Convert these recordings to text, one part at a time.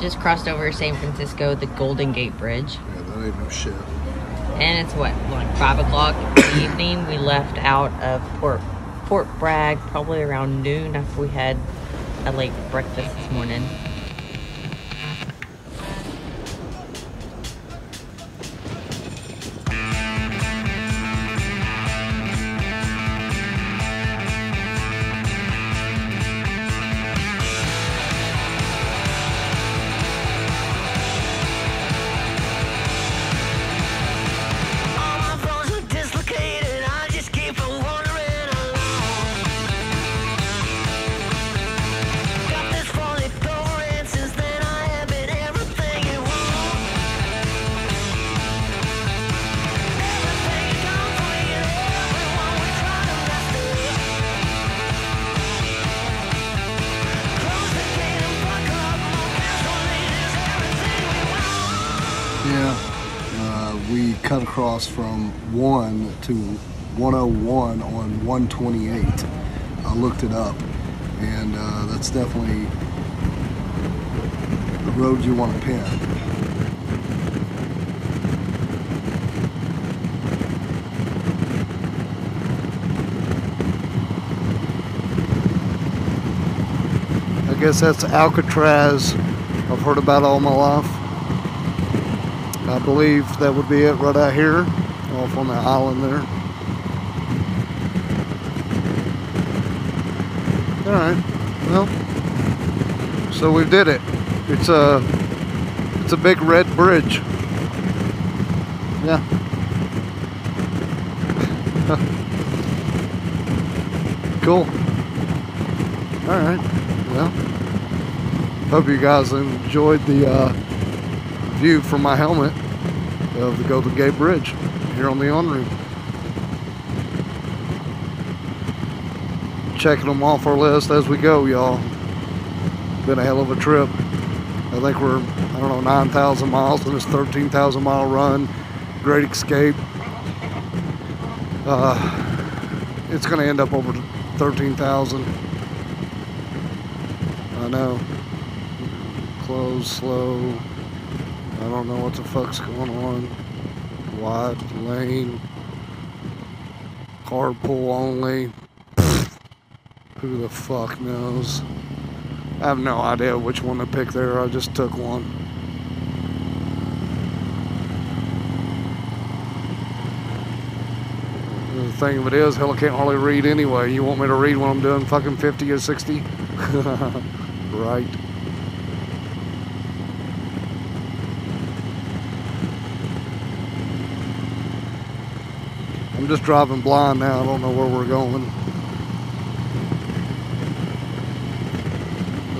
just crossed over San Francisco, the Golden Gate Bridge. Yeah, that ain't no shit. And it's what, like five o'clock in the evening. We left out of Port Fort Bragg probably around noon after we had a late breakfast this morning. 128. I looked it up, and uh, that's definitely the road you want to pin. I guess that's Alcatraz. I've heard about all my life. I believe that would be it right out here, off on the island there. All right. Well, so we did it. It's a it's a big red bridge. Yeah. cool. All right. Well, hope you guys enjoyed the. Uh, view from my helmet of the Golden Gate Bridge here on the on Checking them off our list as we go, y'all. Been a hell of a trip. I think we're, I don't know, 9,000 miles in this 13,000 mile run. Great escape. Uh, it's going to end up over 13,000. I know. Close, slow. I don't know what the fuck's going on. Wide lane. Carpool only. Who the fuck knows? I have no idea which one to pick there. I just took one. The thing of it is, hell, I can't hardly read anyway. You want me to read when I'm doing fucking 50 or 60? right. I'm just driving blind now. I don't know where we're going.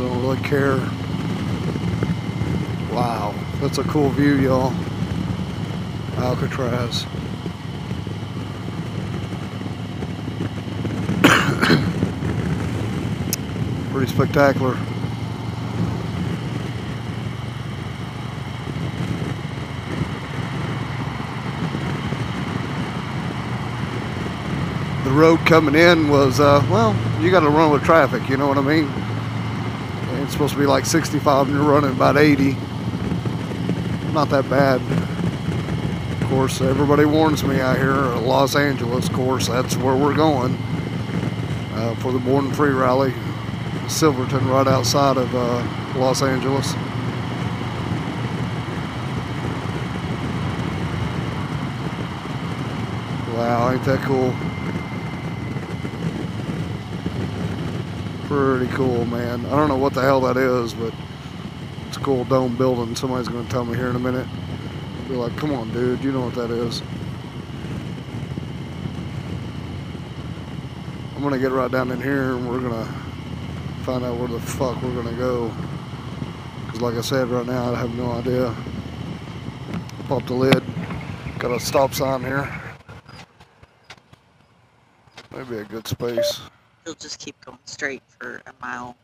Don't really care. Wow, that's a cool view, y'all. Alcatraz. Pretty spectacular. the road coming in was, uh, well, you got to run with traffic, you know what I mean? It's supposed to be like 65 and you're running about 80. Not that bad. Of course, everybody warns me out here, uh, Los Angeles, of course, that's where we're going uh, for the Born Free rally. Silverton, right outside of uh, Los Angeles. Wow, ain't that cool? Pretty cool, man. I don't know what the hell that is, but it's a cool dome building. Somebody's going to tell me here in a minute. Be like, come on, dude, you know what that is. I'm going to get right down in here and we're going to find out where the fuck we're going to go. Because, like I said, right now I have no idea. Pop the lid. Got a stop sign here. Maybe a good space. You'll just keep going straight for a mile.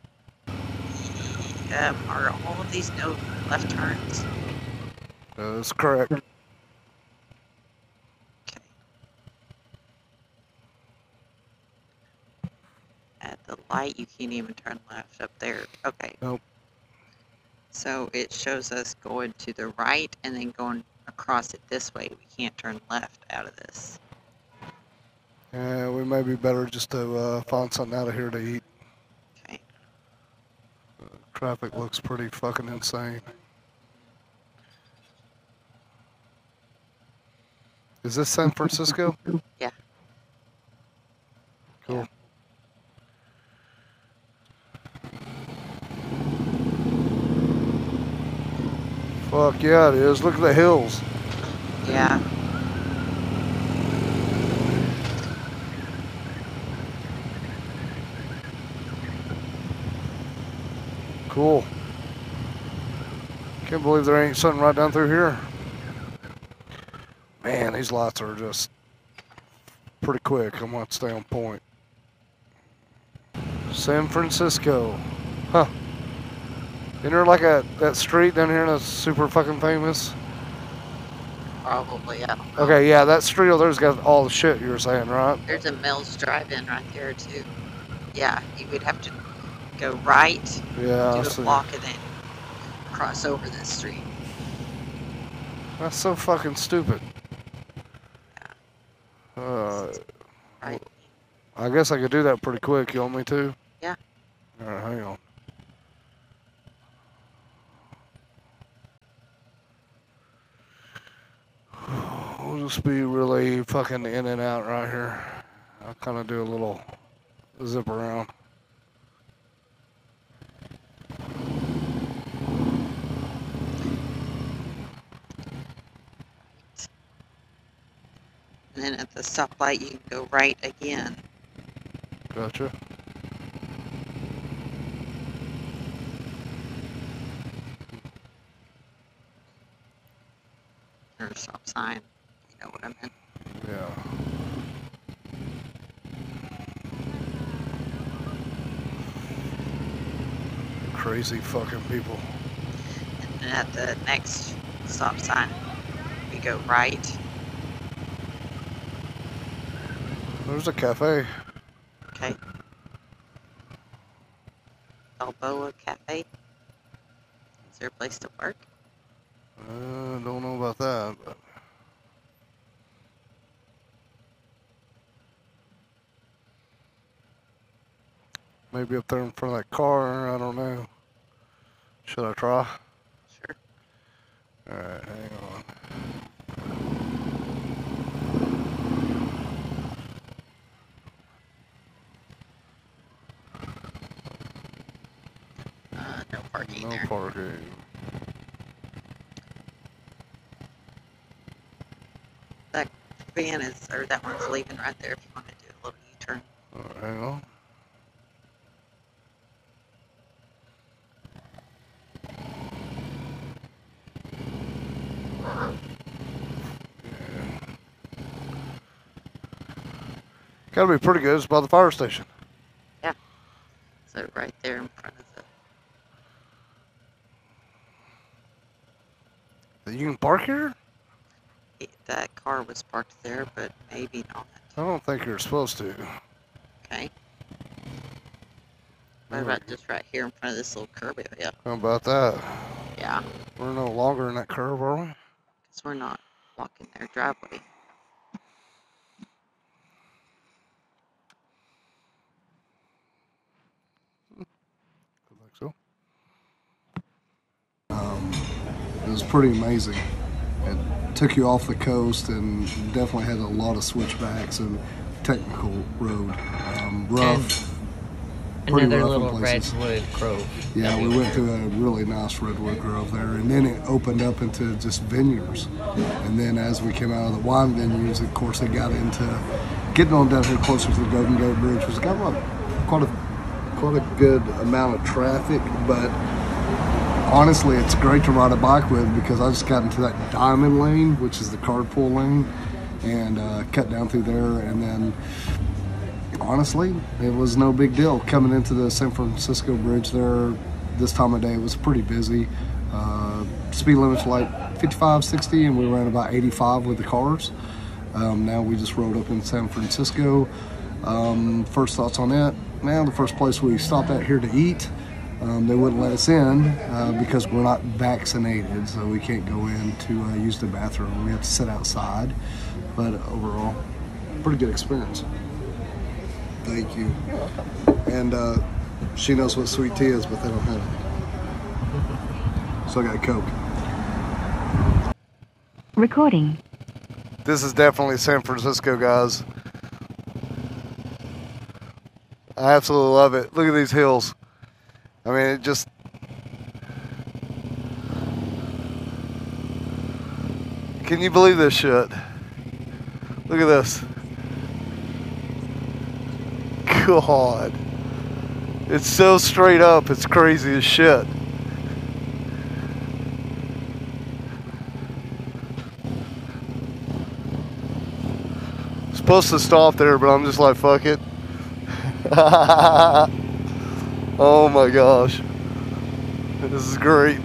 Um, are all of these no left turns? That's correct. Okay. At the light, you can't even turn left up there. Okay. Nope. So it shows us going to the right and then going across it this way. We can't turn left out of this. Yeah, we may be better just to uh, find something out of here to eat. Okay. Traffic looks pretty fucking insane. Is this San Francisco? Yeah. Cool. Fuck yeah, it is. Look at the hills. Yeah. Cool. Can't believe there ain't something right down through here. Man, these lights are just pretty quick. I'm gonna stay on point. San Francisco. Huh. Isn't there like a that street down here that's super fucking famous? Probably. yeah. Okay, yeah, that street over there's got all the shit you were saying, right? There's a Mills Drive-In right there too. Yeah, you would have to go right, Yeah, I do a see. block, and then cross over this street. That's so fucking stupid. Uh, Right. I guess I could do that pretty quick. You want me to? Yeah. All right, hang on. We'll just be really fucking in and out right here. I'll kind of do a little zip around. And then at the stoplight, you can go right again. Gotcha. Or stop sign. You know what I meant. Yeah. Crazy fucking people. And then at the next stop sign, we go right. There's a cafe. Okay. Balboa Cafe. Is there a place to park? Uh, don't know about that, but maybe up there in front of that car. I don't know. Should I try? Sure. All right, hang on. Uh, no parking No there. parking. That van is, or that one's leaving right there if you want to do a little U-turn. All right, hang on. Gotta be pretty good. It's by the fire station. Yeah. So right there in front of the, You can park here? that car was parked there, but maybe not. I don't think you're supposed to. Okay. What about just right here in front of this little curb area? How about that? Yeah, We're no longer in that curve, are we? because we're not blocking their driveway. I think so. Um, it was pretty amazing. It took you off the coast and definitely had a lot of switchbacks and technical road. Um, rough. pretty Another rough in little places. redwood grove. Yeah, we went to a really nice redwood grove there, and then it opened up into just vineyards. And then as we came out of the wine vineyards, of course, it got into getting on down here closer to the Golden Gate Bridge, which got quite a quite a good amount of traffic. But honestly, it's great to ride a bike with because I just got into that diamond lane, which is the carpool lane, and uh, cut down through there, and then honestly, it was no big deal coming into the San Francisco Bridge there. This time of day, it was pretty busy. Uh, speed limit's like 55, 60, and we ran about 85 with the cars. Um, now we just rode up in San Francisco. Um, first thoughts on it. Now, the first place we stopped at here to eat Um, they wouldn't let us in uh, because we're not vaccinated, so we can't go in to uh, use the bathroom. We have to sit outside. But overall, pretty good experience. Thank you. And uh, she knows what sweet tea is, but they don't have it. So I got a Coke. Recording. This is definitely San Francisco, guys. I absolutely love it. Look at these hills. I mean, it just. Can you believe this shit? Look at this. God. It's so straight up, it's crazy as shit. Supposed to stop there, but I'm just like, fuck it. oh my gosh. This is great.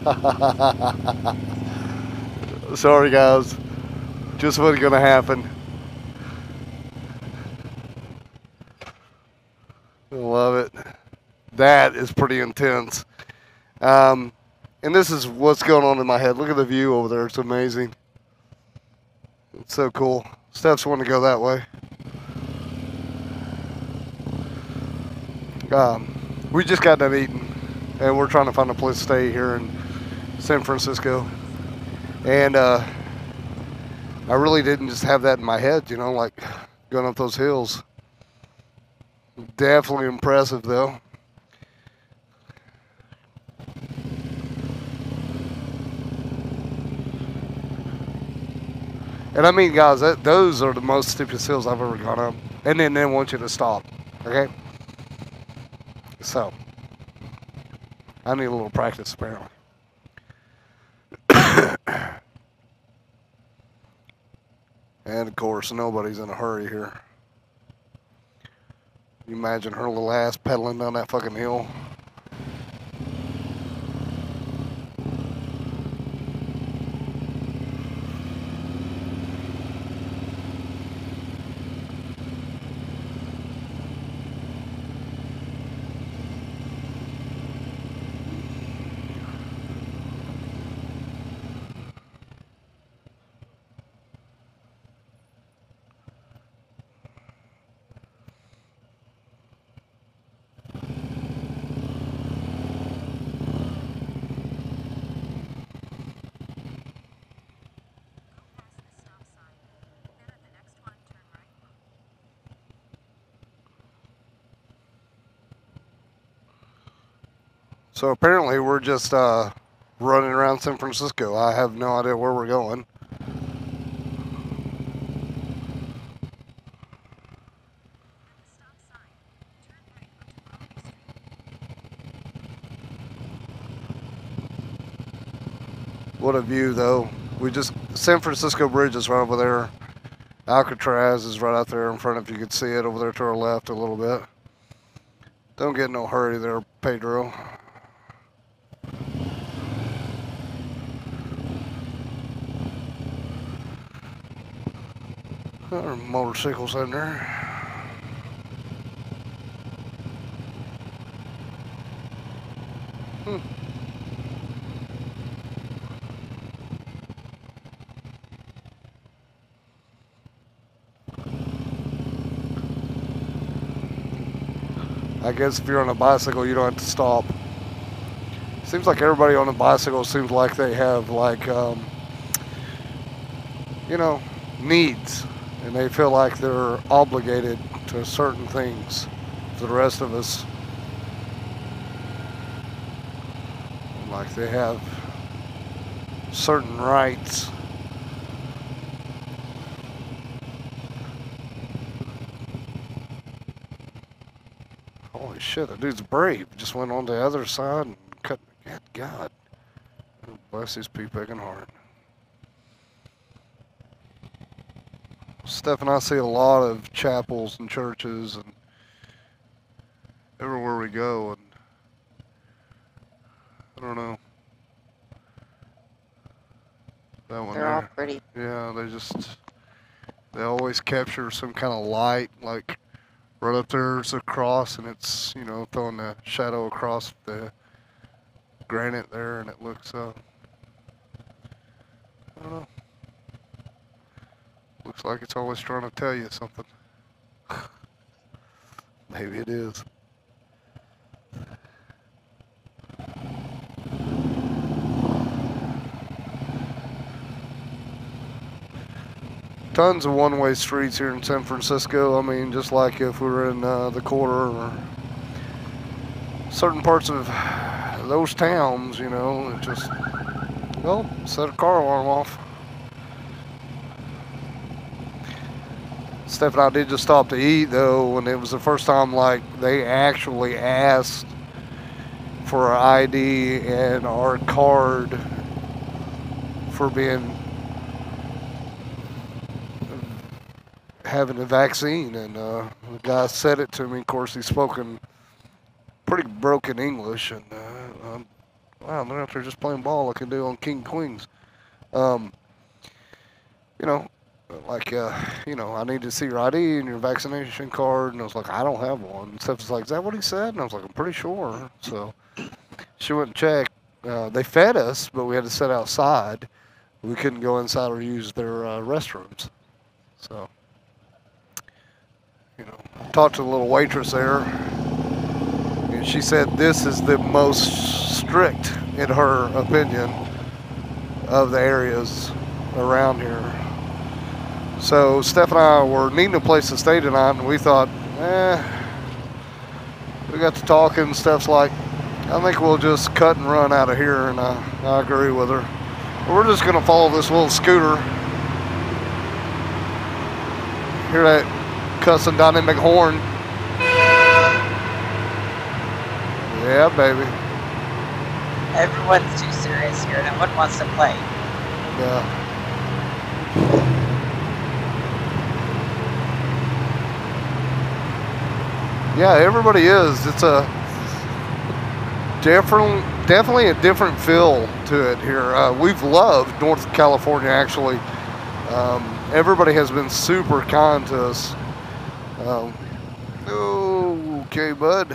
Sorry, guys. Just wasn't gonna happen. Love it. That is pretty intense. Um, and this is what's going on in my head. Look at the view over there. It's amazing. It's so cool. Steps want to go that way. Um, we just got done eating, and we're trying to find a place to stay here in San Francisco. And uh, I really didn't just have that in my head, you know, like going up those hills. Definitely impressive, though. And I mean, guys, that, those are the most stupid hills I've ever gone up. And then they want you to stop. Okay? So, I need a little practice, apparently. and of course, nobody's in a hurry here. You imagine her little ass pedaling down that fucking hill. So apparently we're just uh, running around San Francisco. I have no idea where we're going. What a view, though. We just San Francisco Bridge is right over there. Alcatraz is right out there in front. If you could see it over there to our left a little bit. Don't get no hurry there, Pedro. There are motorcycles in there. Hmm. I guess if you're on a bicycle, you don't have to stop. Seems like everybody on a bicycle seems like they have like, um, you know, needs, and they feel like they're obligated to certain things. For the rest of us, like they have certain rights. Holy shit, that dude's brave. Just went on the other side and cut. God, God. Bless his pea picking heart. Steph and I see a lot of chapels and churches and everywhere we go, and I don't know. That one They're all pretty. Yeah, they just they always capture some kind of light, like right up there's a cross, and it's you know throwing the shadow across the granite there, and it looks uh, I don't know, looks like it's always trying to tell you something. Maybe it is. tons of one-way streets here in San Francisco. I mean, just like if we were in uh, the quarter or certain parts of those towns, you know, it just well, set a car alarm off. Steph and I did just stop to eat though, and it was the first time like they actually asked for our ID and our card for being having a vaccine, and uh, the guy said it to me. Of course, he's spoken pretty broken English, and uh, um, wow, they're out there just playing ball like they do on King Queens. Um, you know, like uh, you know, I need to see your ID and your vaccination card, and I was like, I don't have one. And Steph's like, is that what he said? And I was like, I'm pretty sure. So she went and checked. Uh, they fed us, but we had to sit outside. We couldn't go inside or use their uh, restrooms. So you know, talked to the little waitress there, and she said this is the most strict, in her opinion, of the areas around here. So Steph and I were needing a place to stay tonight, and we thought, eh, we got to talking, and Steph's like, I think we'll just cut and run out of here, and I, I agree with her. We're just gonna follow this little scooter. Hear that cussing dynamic horn. Yeah, baby. Everyone's too serious here. No one wants to play. Yeah. Yeah, everybody is. It's a different, definitely a different feel to it here. Uh, we've loved North California actually. Um, everybody has been super kind to us. Um, okay, bud.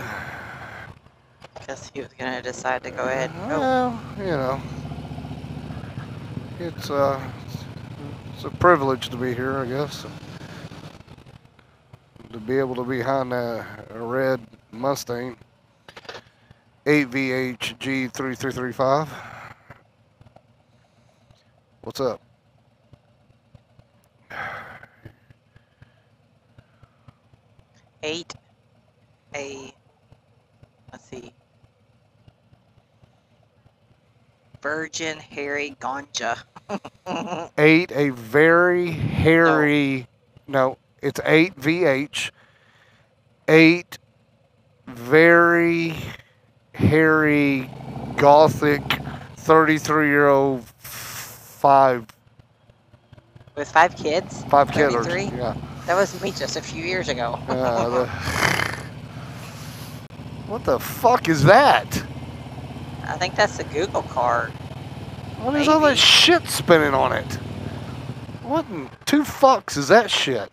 Guess he was gonna decide to go ahead and go. Well, you know, it's uh, it's a privilege to be here, I guess. To be able to be behind a, a red Mustang, 8VH G3335. What's up? Eight. A. Let's see. Virgin Harry Ganja. Eight, a very hairy. No, it's eight VH. Eight, very hairy, gothic, thirty-three-year-old five With five kids. five. 33? Yeah. That was me just a few years ago. Yeah, the- what the fuck is that? I think that's the Google card. What is all that shit spinning on it? What in two fucks is that shit?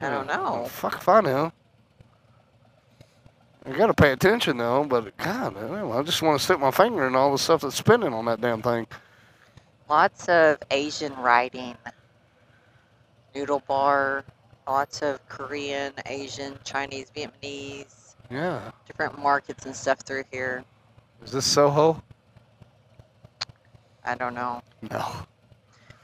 I don't Oh, know. fuck if I know. I gotta pay attention though, but God, I, I just want to stick my finger in all the stuff that's spinning on that damn thing. Lots of Asian writing. Noodle bar. Lots of Korean, Asian, Chinese, Vietnamese. Yeah. Different markets and stuff through here. Is this Soho? I don't know. No.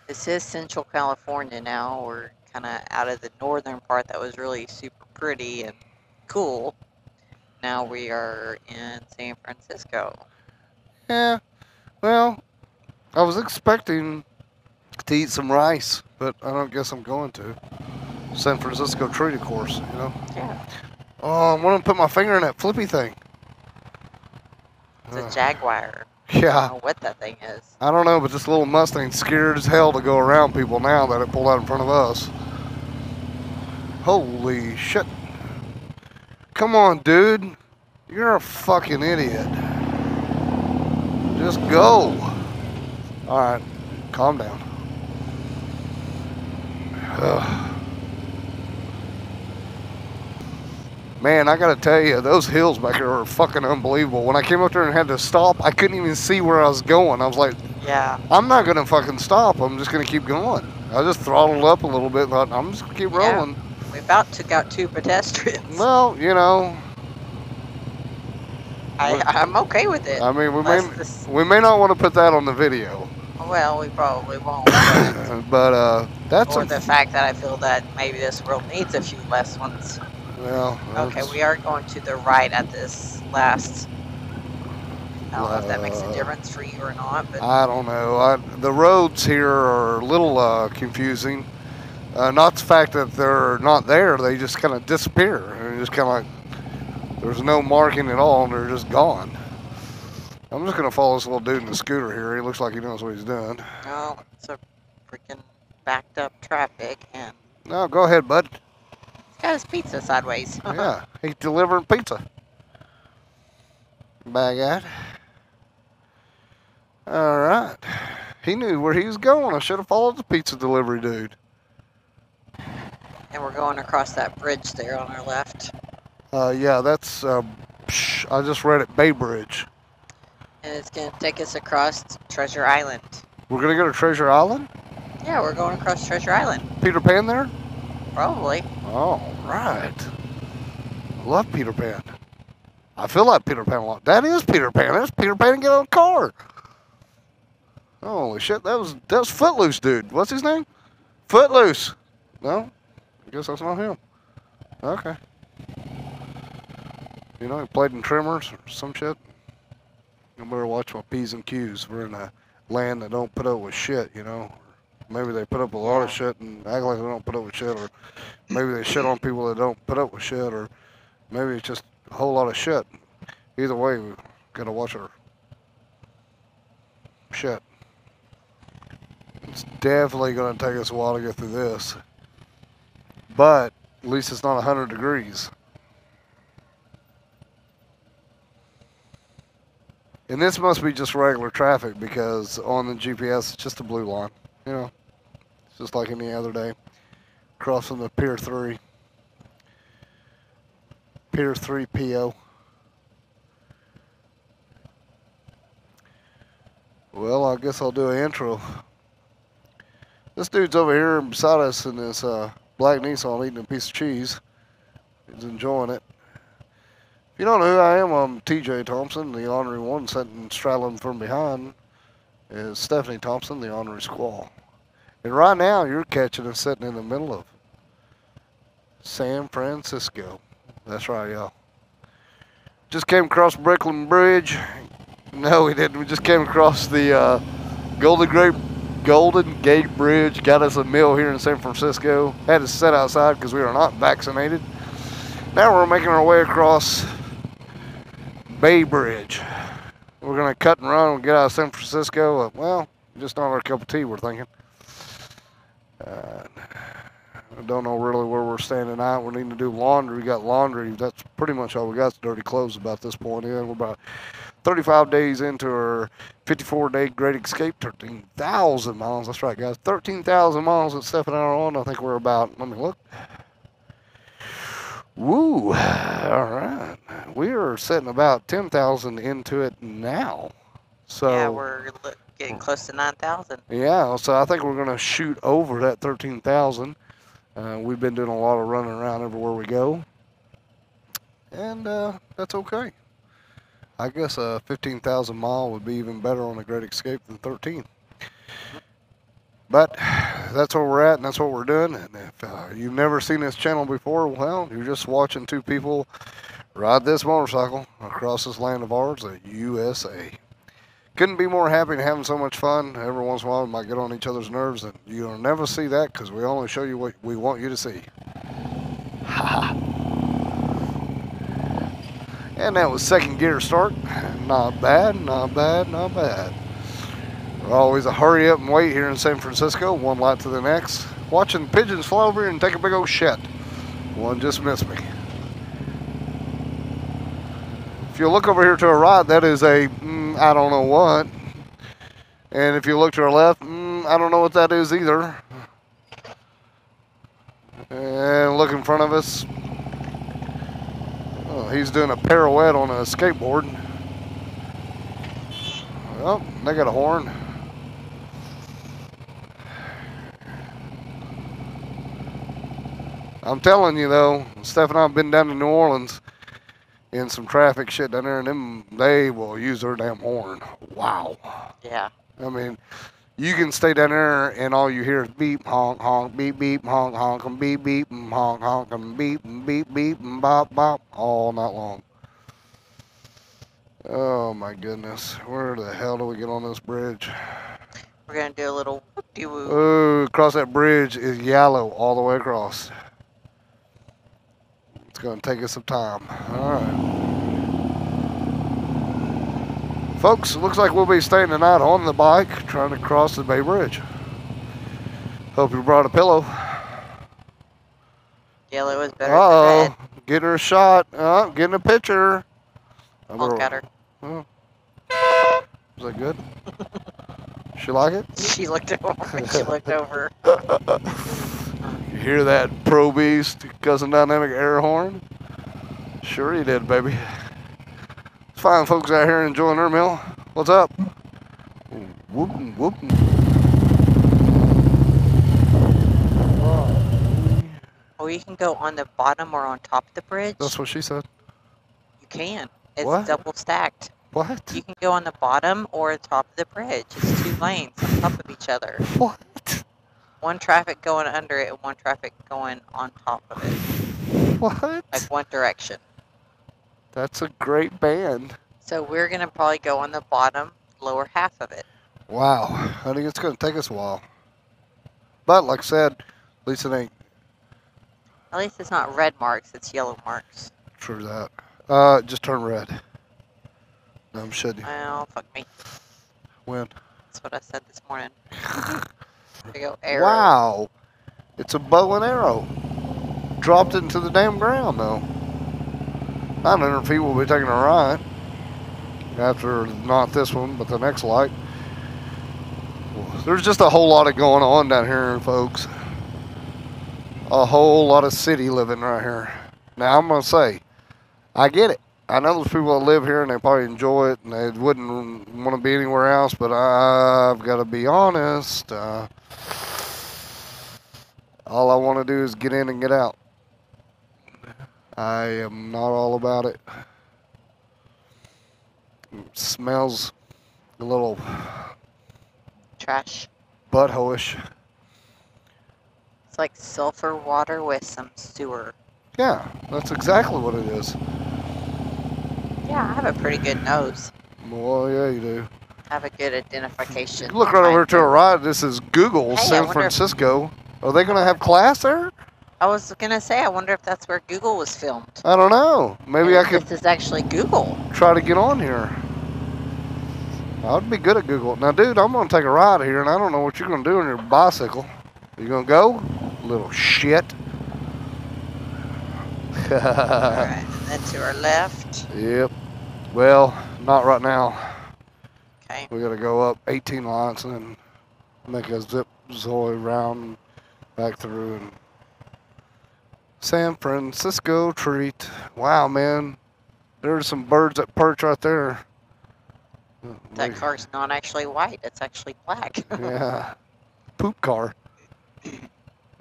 This is Central California now. We're kind of out of the northern part that was really super pretty and cool. Now we are in San Francisco. Yeah. Well, I was expecting to eat some rice, but I don't guess I'm going to. San Francisco treat, of course, you know. Yeah. Oh, I want to put my finger in that flippy thing. It's Uh, a Jaguar. I yeah. don't know what that thing is. I don't know, but this little Mustang's scared as hell to go around people now that it pulled out in front of us. Holy shit. Come on, dude. You're a fucking idiot. Just go. Alright. Calm down. Ugh. Man, I gotta tell you, those hills back there are fucking unbelievable. When I came up there and had to stop, I couldn't even see where I was going. I was like, Yeah. I'm not gonna fucking stop. I'm just gonna keep going. I just throttled up a little bit. and Thought I'm just gonna keep Yeah. rolling. We about took out two pedestrians. Well, you know, I, I'm okay with it. I mean, we may this- we may not want to put that on the video, well, we probably won't. but- but uh, that's or a, the fact that I feel that maybe this world needs a few less ones. Well. Okay, we are going to the right at this last. I don't know if that makes a Uh, difference for you or not, but I don't know. I, the roads here are a little uh, confusing. Uh, not the fact that they're not there; they just kind of disappear. And just kind of like there's no marking at all, and they're just gone. I'm just gonna follow this little dude in the scooter here. He looks like he knows what he's doing. no, it's a freaking backed up traffic, and No, go ahead, bud. Got his pizza sideways. yeah, he's delivering pizza. Bag God. All right. He knew where he was going. I should have followed the pizza delivery dude. and we're going across that bridge there on our left, Uh, yeah, that's. Uh, psh, I just read it. Bay Bridge. and it's gonna take us across Treasure Island. We're gonna go to Treasure Island. Yeah, we're going across Treasure Island, Peter Pan there. probably. All right. I love Peter Pan. I feel like Peter Pan a lot. That is Peter Pan. That's Peter Pan get on a car. Holy shit, that was that was Footloose, dude. What's his name? Footloose. No, I guess that's not him. Okay. You know, he played in Tremors or some shit. You better watch my p's and q's. We're in a land that don't put up with shit. You know. Maybe they put up a lot of shit and act like they don't put up with shit, or maybe they shit on people that don't put up with shit, or maybe it's just a whole lot of shit. Either way, we gotta watch our shit. It's definitely gonna take us a while to get through this, but at least it's not 100 degrees. And this must be just regular traffic because on the GPS it's just a blue line. You know, it's just like any other day. Crossing the Pier 3. Pier 3 PO. Well, I guess I'll do an intro. This dude's over here beside us in this uh, black Nissan eating a piece of cheese. He's enjoying it. If you don't know who I am, I'm TJ Thompson, the Ornery One sitting straddling from behind is Stephanie Thompson, the ornery squaw. And right now, you're catching us sitting in the middle of San Francisco. That's right, y'all. Just came across Brooklyn Bridge. No, we didn't. We just came across the uh, Golden Gate Golden Gate Bridge. Got us a meal here in San Francisco. Had to sit outside because we are not vaccinated. Now we're making our way across Bay Bridge. We're gonna cut and run and get out of San Francisco. Uh, well, just not our cup of tea. We're thinking. Uh, I don't know really where we're standing at. We're needing to do laundry. We got laundry. That's pretty much all we got. Dirty clothes about this point. In we're about 35 days into our 54-day Great Escape. 13,000 miles. That's right, guys. 13,000 miles that Steph and I are on. I think we're about. Let me look. Woo! All right, we are sitting about 10,000 into it now. So yeah, we're getting close to 9,000. yeah, so I think we're going to shoot over that 13,000. Uh, we've been doing a lot of running around everywhere we go. And uh, that's okay. I guess a 15,000 mile would be even better on a Great Escape than 13. But that's where we're at, and that's what we're doing. And if uh, you've never seen this channel before, well, you're just watching two people ride this motorcycle across this land of ours, the USA couldn't be more happy and having so much fun. Every once in a while, we might get on each other's nerves, and you'll never see that because we only show you what we want you to see. and that was second gear start. Not bad, not bad, not bad. Always a hurry up and wait here in San Francisco, one light to the next. Watching pigeons fly over here and take a big old shit. One just missed me. If you look over here to our right, that is a mm, I don't know what. And if you look to our left, mm, I don't know what that is either. And look in front of us. Oh, he's doing a pirouette on a skateboard. Oh, they got a horn. I'm telling you though, Steph and I have been down to New Orleans in some traffic shit down there, and them they will use their damn horn. Wow. Yeah. I mean, you can stay down there and all you hear is beep, honk, honk, beep, beep, honk, honk, and beep, beep, and honk, honk, and beep, and beep, beep, and bop, bop, all night long. Oh my goodness. Where the hell do we get on this bridge? We're gonna do a little whoop-de-woo. Oh, across that bridge is yellow all the way across. Going to take us some time. All right. Folks, looks like we'll be staying tonight on the bike trying to cross the Bay Bridge. Hope you brought a pillow. Yellow is better Uh oh. Getting her a shot. Uh, getting a picture. I'm. Honk at her. Oh. Is that good? she like it? She looked over. she looked over. You hear that pro beast cousin dynamic air horn? Sure he did, baby. It's fine folks out here enjoying their meal. What's up? Whoopin', whoopin'. Or you can go on the bottom or on top of the bridge. That's what she said. You can. It's What? double stacked. What? You can go on the bottom or the top of the bridge. It's two lanes on top of each other. What? One traffic going under it and one traffic going on top of it. What? Like one direction. That's a great band. So we're gonna probably go on the bottom, lower half of it. Wow. I think it's going to take us a while. But like I said, at least it ain't At least it's not red marks, it's yellow marks. true that. Uh, just turn red. No, I'm shitting. Well, fuck me. When? That's what I said this morning. Arrow. Wow. It's a bow and arrow. Dropped it into the damn ground, though. 900 feet will be taking a ride. After not this one, but the next light. There's just a whole lot of going on down here, folks. A whole lot of city living right here. Now, I'm going to say, I get it. I know there's people that live here and they probably enjoy it and they wouldn't want to be anywhere else, but I've got to be honest. Uh, all I want to do is get in and get out. I am not all about it. It smells a little Trash. buttholeish. It's like sulfur water with some sewer. Yeah, that's exactly what it is. Yeah, I have a pretty good nose. Well, yeah, you do. Have a good identification. Look right over to nose. right. This is Google, Hey, San Francisco. Are they going to have class there? I was gonna say, I wonder if that's where Google was filmed. I don't know. Maybe I could This is actually Google. try to get on here. I'd be good at Google. Now, dude, I'm going to take a ride here, and I don't know what you're going to do on your bicycle. You going to go? Little shit. All right, and then to our left. Yep. Well, not right now. Okay. We got to go up 18 lines and make a zip zoe round back through and San Francisco treat. Wow, man. There's some birds that perch right there. That Like- car's not actually white. It's actually black. yeah. Poop car.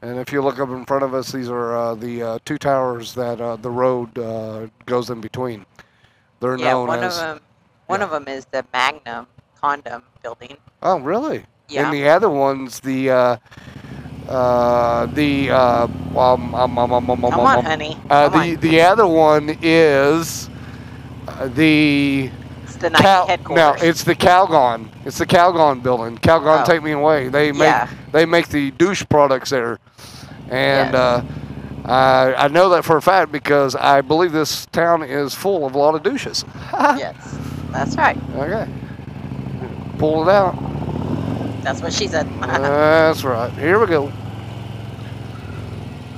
And if you look up in front of us, these are uh, the uh, two towers that uh, the road uh, goes in between. They're yeah, known one as. of them. One yeah. of them is the Magnum condom building. Oh, really? Yeah. And the other one's the. Uh, uh, the. Uh, um, um, um, um, um, Come um, on, um, honey. Uh, Come the on. the other one is uh, the It's the Nike Cal- no, it's the Calgon. It's the Calgon building. Calgon, Oh. take me away. They make Yeah. they make the douche products there, and uh, I I know that for a fact because I believe this town is full of a lot of douches. yes, that's right. Okay, pull it out. That's what she said. That's right. Here we go.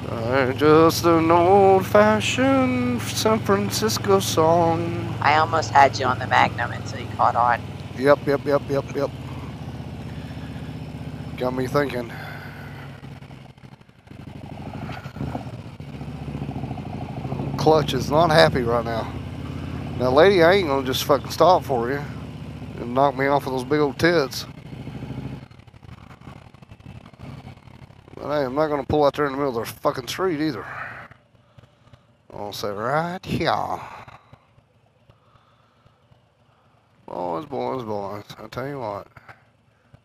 Uh, just an old-fashioned San Francisco song. I almost had you on the Magnum until you caught on. Yep, yep, yep, yep, yep. Got me thinking. Clutch is not happy right now. Now, lady, I ain't gonna just fucking stop for you and knock me off of those big old tits. But hey, I'm not gonna pull out there in the middle of the fucking street either. I'll say right here. Boys, boys, boys. I tell you what.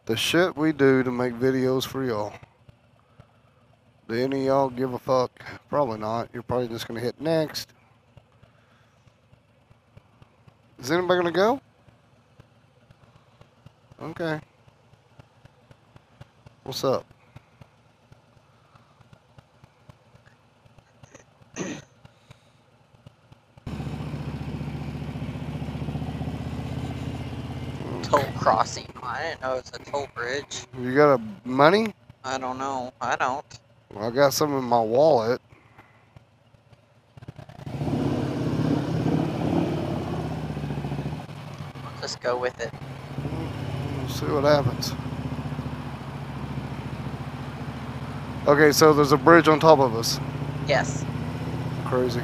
The shit we do to make videos for y'all. Do any of y'all give a fuck? Probably not. You're probably just gonna hit next. Is anybody gonna go? Okay. What's up? Toll crossing. I didn't know it was a toll bridge. You got a money? I don't know. I don't. I got some in my wallet. I'll just go with it. See what happens. Okay, so there's a bridge on top of us. Yes. Crazy.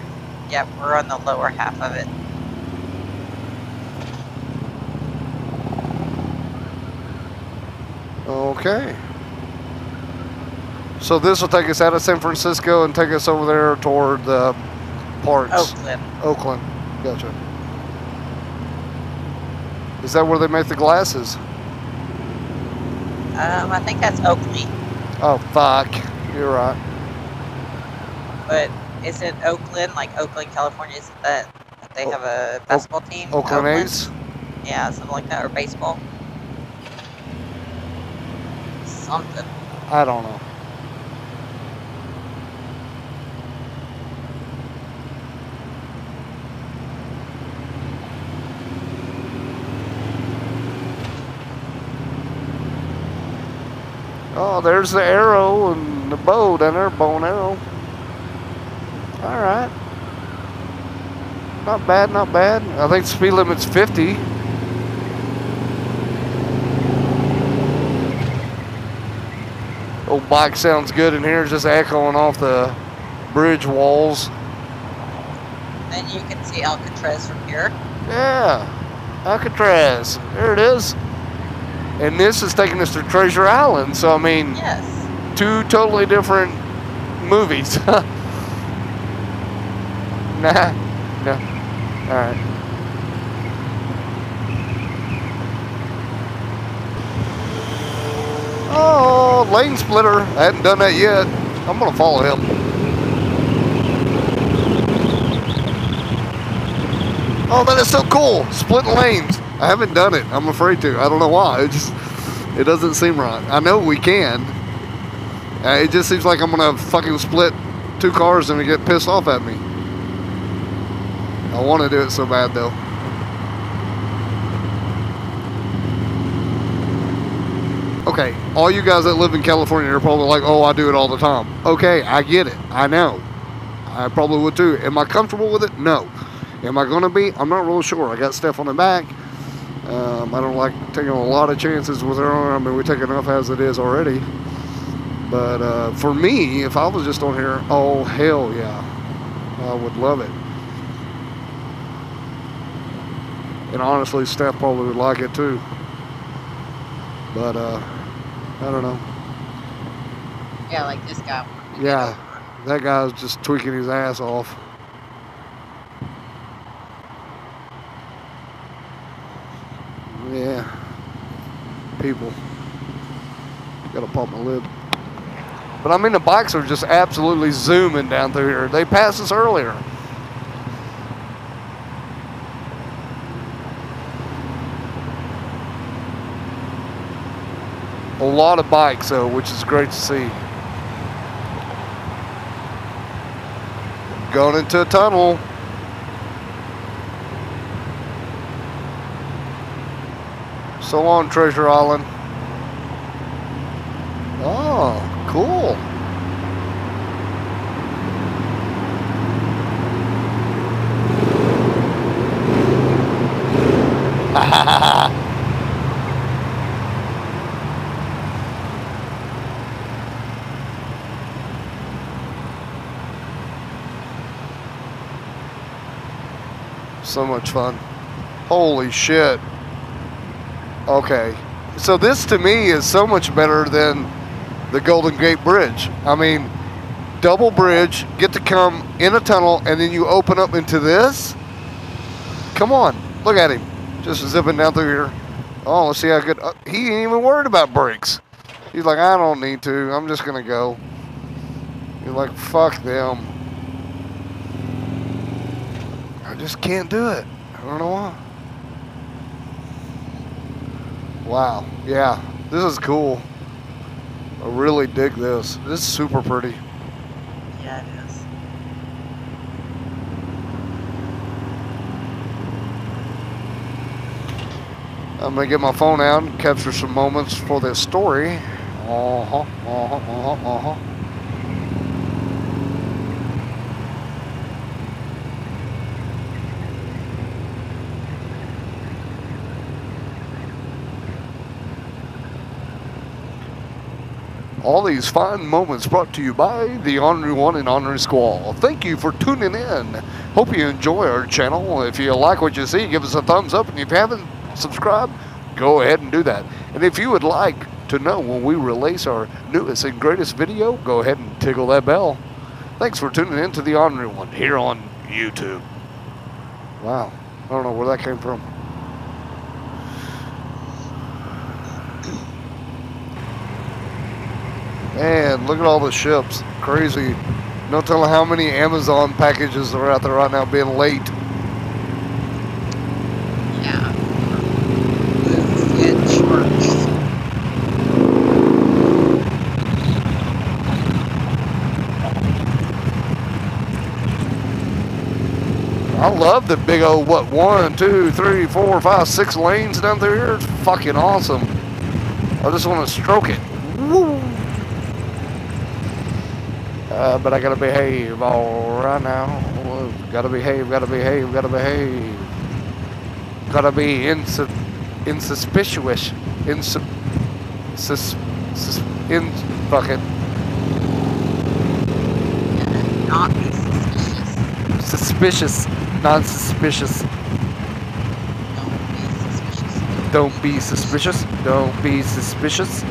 Yep, we're on the lower half of it. Okay. So this will take us out of San Francisco and take us over there toward the parts. Oakland. Oakland. Gotcha. Is that where they make the glasses? Um, I think that's Oakley. Oh, fuck. You're right. But isn't Oakland, like Oakland, California, isn't that that they O- have a basketball team? Oakland A's? Yeah, something like that, or baseball. Something. I don't know. Oh, there's the arrow and the bow down there, bow and arrow. All right. Not bad, not bad. I think speed limit's 50. Old bike sounds good in here, just echoing off the bridge walls. Then you can see Alcatraz from here. Yeah, Alcatraz. There it is. And this is taking us to Treasure Island. So, I mean, Yes. two totally different movies. nah, no. All right. Oh, lane splitter. I hadn't done that yet. I'm gonna follow him. Oh, that is so cool. Splitting lanes. I haven't done it. I'm afraid to. I don't know why. It just it doesn't seem right. I know we can. Uh, it just seems like I'm gonna fucking split two cars and get pissed off at me. I want to do it so bad though. Okay, all you guys that live in California are probably like, "Oh, I do it all the time." Okay, I get it. I know. I probably would too. Am I comfortable with it? No. Am I gonna be? I'm not real sure. I got stuff on the back. Um, I don't like taking a lot of chances with her. I mean, we take enough as it is already. But uh, for me, if I was just on here, oh hell yeah, I would love it. And honestly, Steph probably would like it too. But uh, I don't know. Yeah, like this guy. Yeah, that guy's just tweaking his ass off. Yeah, people. Gotta pop my lid. But I mean, the bikes are just absolutely zooming down through here. They passed us earlier. A lot of bikes, though, which is great to see. Going into a tunnel. So long, Treasure Island. Oh, cool. so much fun. Holy shit. Okay. So this to me is so much better than the Golden Gate Bridge. I mean, double bridge, get to come in a tunnel, and then you open up into this? Come on. Look at him. Just zipping down through here. Oh, let's see how good. Uh, he ain't even worried about brakes. He's like, I don't need to. I'm just to go. You're like, fuck them. I just can't do it. I don't know why. Wow. Yeah. This is cool. I really dig this. This is super pretty. Yeah, it is. I'm gonna get my phone out and capture some moments for this story. Uh huh. Uh huh. All these fine moments brought to you by the Ornery One and Ornery Squall. Thank you for tuning in. Hope you enjoy our channel. If you like what you see, give us a thumbs up. And if you haven't subscribed, go ahead and do that. And if you would like to know when we release our newest and greatest video, go ahead and tickle that bell. Thanks for tuning in to the Ornery One here on YouTube. Wow. I don't know where that came from. Man, look at all the ships. Crazy. No telling how many Amazon packages are out there right now being late. Yeah. I love the big old, what, one, two, three, four, five, six lanes down through here. It's fucking awesome. I just want to stroke it. Woo. Uh, but I gotta behave all right now. Whoa, Gotta behave, gotta behave, gotta behave. Gotta be insu- insuspicious. Insu- sus- sus- in fucking Not be suspicious. suspicious, non-suspicious. Don't be suspicious. Don't be suspicious. Don't be suspicious.